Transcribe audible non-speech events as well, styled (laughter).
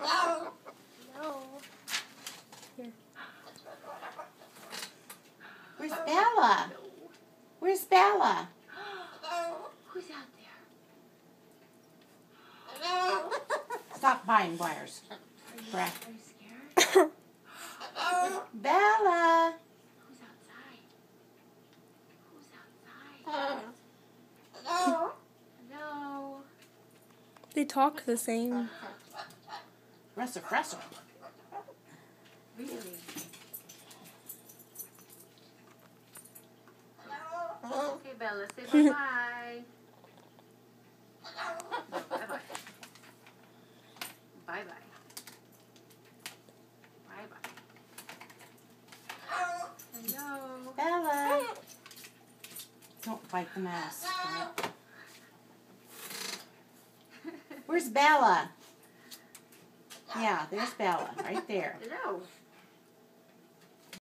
No. No. Where's Bella? Where's Bella? Who's out there? Stop buying wires. Are you, are you scared? (laughs) Bella. Who's outside? Who's outside? Hello. They talk the same. Russer, Fresser. Really? Okay, Bella, say bye-bye. (laughs) Bye-bye. Bye-bye. Bye-bye. Hello. Bella. Don't bite the mouse. Brett. Where's Bella? Yeah, there's Bella, right there. (laughs)